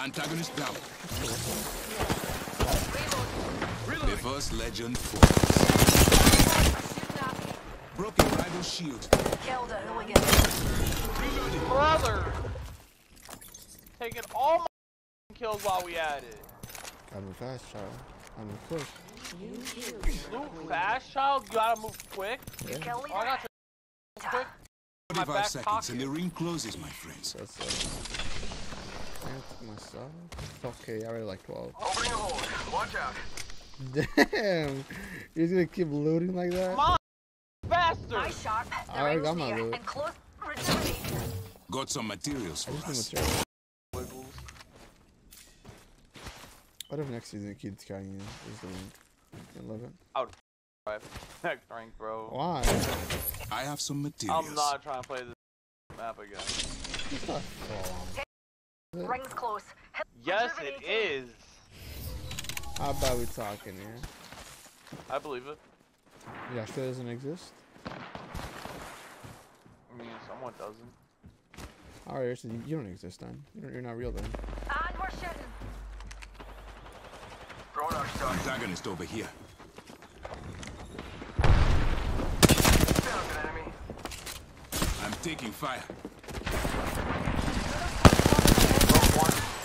Antagonist down. Reload. The first legend falls. Shooting at me. Broken rival shield. Killed a hooligan. Brother! Taking all my kills while we at it. Gotta move fast, child. I'm move quick. Move fast, child. You gotta move quick. Kill Oh, I got you. Quick. My 45 back seconds and the ring closes, my friends. That's uh. I took myself. Okay, I already like 12. Opening a hold. Watch out. Damn! You're just gonna keep looting like that? Come on. Faster. Eye sharp. The I got my loot. And close. Got some materials for us. material. What if next season Kings Canyon is the link? I love it. Right. Next rank, bro. Why? I have some materials. I'm not trying to play this map again. It's not fun. Ring's close. Yes, it is. How about we talking here? I believe it. Yeah, still doesn't exist? I mean, someone doesn't. Alright, so you, you don't exist then. You're not real then. And we're shooting. Throwing our stun. Antagonist over here. Enemy. I'm taking fire.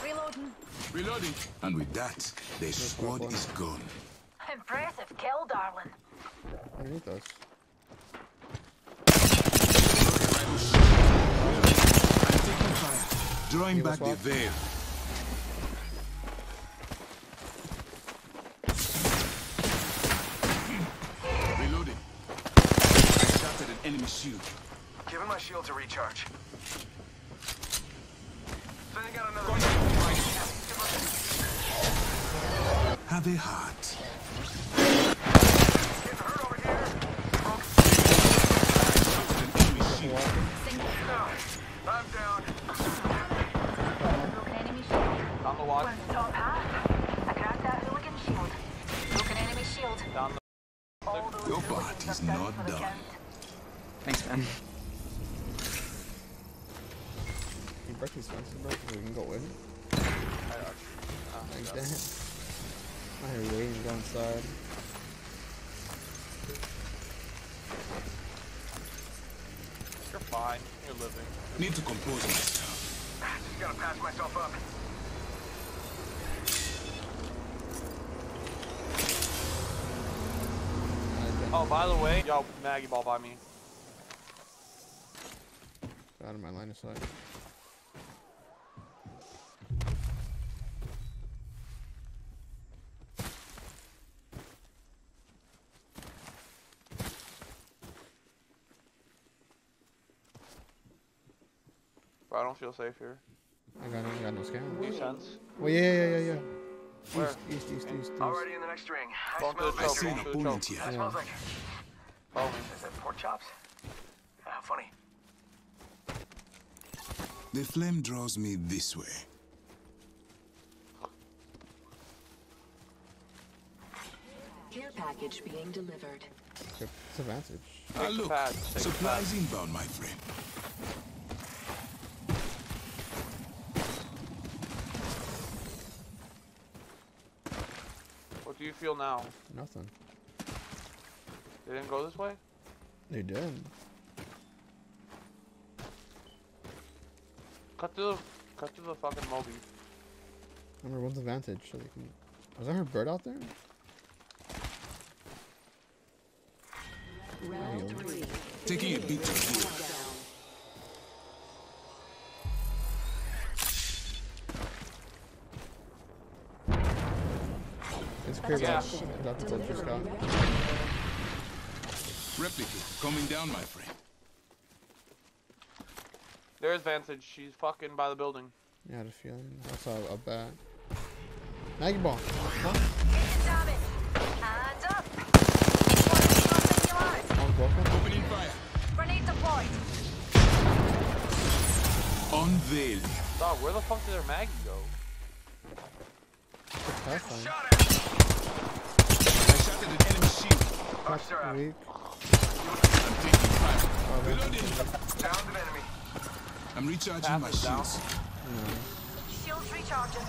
Reloading. Reloading. And with that, the squad is gone. Impressive kill, darling. Underneath us. I'm taking fire. Drawing back the veil. Reloading. I enemy. Giving my shield to recharge. Sending out another. Have a heart. Getting hurt over here. An enemy shield. Ah, I'm down. Broken enemy shield. Down the watch. We're in the top half. I cracked that hooligan shield. Broken enemy shield. Down the. All those Your hooligans party's are down not for the done. count. Thanks, man. Can you break these fences, bro? So we can go in. Like that. I hear waiting to go inside. You're fine. You're living. Need to compose myself. Just gotta patch myself up. Oh, by the way, yo, Maggie ball by me. Out of my line of sight. Bro, I don't feel safe here. I got no, I got no scans. New sense. Well, yeah, yeah, yeah, yeah. Where? East, east, east, east, east. Already in the next ring. I Going to smell the I see an the opponent here. That smells like. Follow me. Is that pork chops? Ah, funny. The flame draws me this way. Care package being delivered. It's a- it's advantage. Ah, Take look. pads, take the Supplies inbound, my friend. Do you feel now? Nothing. They didn't go this way? They did. Cut to the, cut to the fucking Moby. I remember, one's advantage, so they can. Was there a bird out there? Round three. Taking a beat to heal. Down. It's clear Yeah. about about the Vulture Scout. Replicate coming down, my friend. There's Vantage. She's fucking by the building. Yeah, I had a feeling. I saw a bat. Maggie ball. Huh? Damn it. Hands up. One shot One's broken. Opening fire. Grenade deployed. Unveil. Dog, where the fuck did their Maggie go? Shot at. I shattered an enemy shield. Cracked sir. weak. I'm taking fire. Oh. Reloading. Downed an enemy. I'm recharging Path my is down. shields. Shields recharging.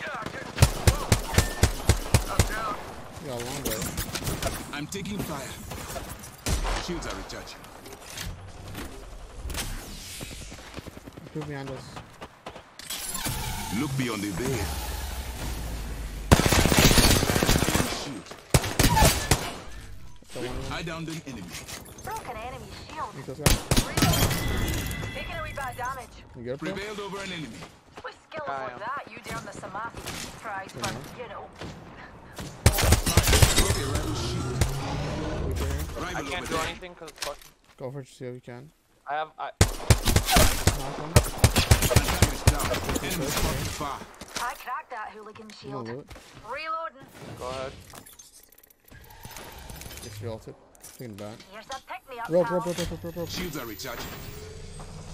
Yeah, I'm down. You long way. I'm taking fire. Shields are recharging. Two behind us. Look beyond the veil. Shield. The one I downed an enemy. Broken enemy shield. Reload. Taking a wee bit of damage. You good, bro? Prevailed over an enemy. With skills I that, you'd earn the Samathi prize for, uh-huh. you know. Okay, rival shield. Weak here. I can't do there. anything because it's fucking. Go for it, see if you can. I have. I. Knock one. Attacker is down. Enemy's fucking far. I cracked that hooligan shield. Reloading. Go ahead. It's ulted. Thinking back. Here's a pick me up. Rope, pal. rope, rope, rope, rope, rope, rope. Shields are recharging.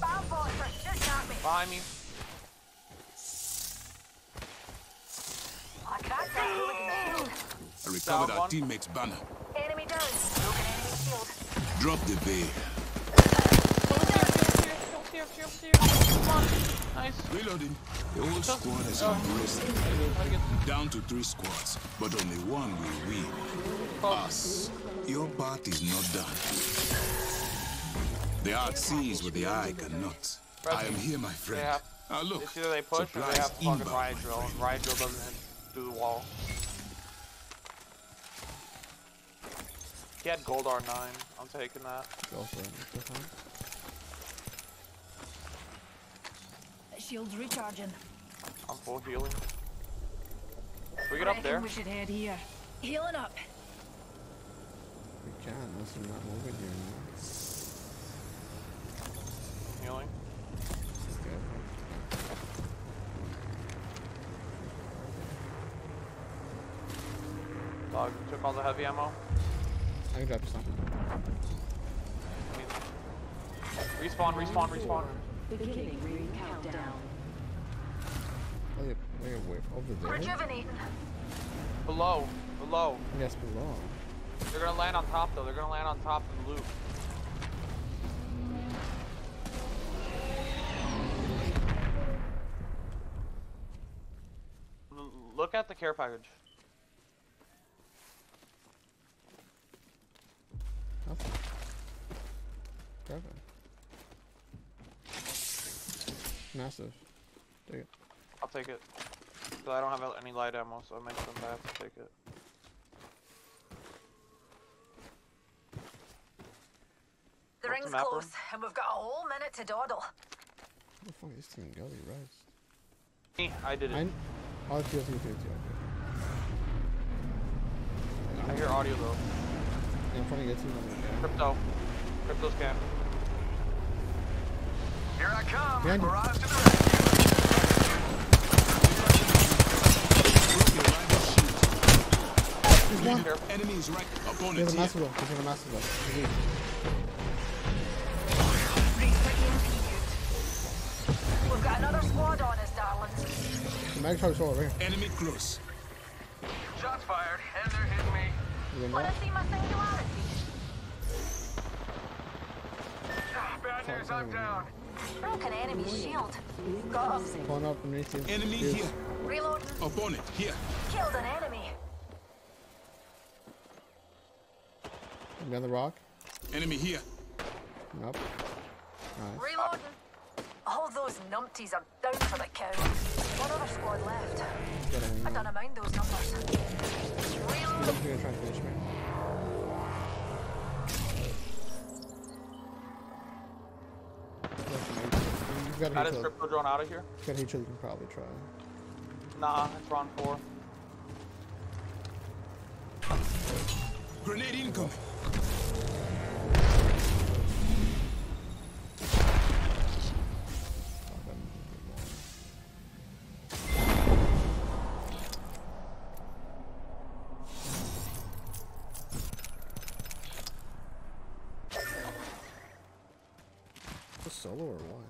Spam bots are shooting at me. Behind me. I cracked that hooligan shield. I recovered Down our one. teammate's banner. Enemy down. Broken enemy shield. Drop the veil. Come on. Nice. Reloading. The whole squad is Oh. unroasted. Gotta Down to three squads, but only one will win. Oh. Us. Your part is not done. The art sees what the eye cannot. I am here, my friend. have- Now look, It's either they push or they supplies have fucking inbound, riot my drill, and friend. riot drill doesn't hit through the wall. He had gold R9. I'm taking that. Go for it. Go for it. Shields recharging. I'm full healing. We get up there. we should head here. Healing up. We can, unless we're not moving here anymore. Healing. Dog took all the heavy ammo. I can drop you something. I respawn, respawn, respawn. Beginning ring countdown. Wait, wait, wait. Over there? Rejuvenating. Below, below. Yes, below. They're gonna land on top though. They're gonna land on top and loot. L- Look at the care package. Nothing. Grab it. Massive. Take it. I'll take it. But I don't have any light ammo, so it makes them bad to take it. The What's ring's the close, room? and we've got a whole minute to dawdle. Where the fuck is this thing go? You rise. Me, I did it. I. Oh, it's just you too. Okay. I hear audio though. Yeah, I'm trying to get to them. Okay. Crypto. Crypto scan. Here I come. Behind you. Mirage to the rescue. Broke a rival shield. There's one. Careful. Right. Opponent There's a here. massive one. There's a massive one. He's weak. We've got another squad on us, darlings. The mag charge over here. Enemy close. Shots fired, and they're hitting me. You Wanna see my singularity? Ah, Bad news, I'm down. Broken enemy shield. Got him. Pulling up underneath you. Enemy Dude. here. Reloading. Opponent here. Killed an enemy. Behind the rock. Enemy here. Come up. Nice. Reloading. All those numpties are down for the count. One other squad left. Got a wing. I don't mind those numbers. Reloading. You're gonna try and finish me. You've got a Got heat his crypto drone out of here. Got a heat you can probably try. Nah, it's round four. Grenade incoming. That moved a bit more. A solo or what?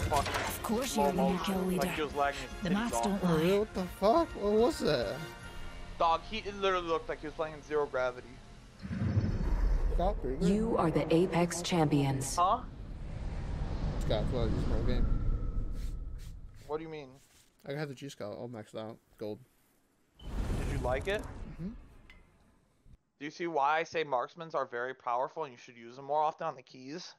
Playing super fucking Of course you're gonna motion, kill leader. like he was lagging his The titties maths off. don't For lie. real? What the fuck? What was that? Dog, he it literally looked like he was playing in zero gravity. Scott. You are the Apex champions. Huh? Scott, well, use my game. What do you mean? I have the G Scout all maxed out. Gold. Did you like it? Mm-hmm. Do you see why I say marksmans are very powerful and you should use them more often on the keys?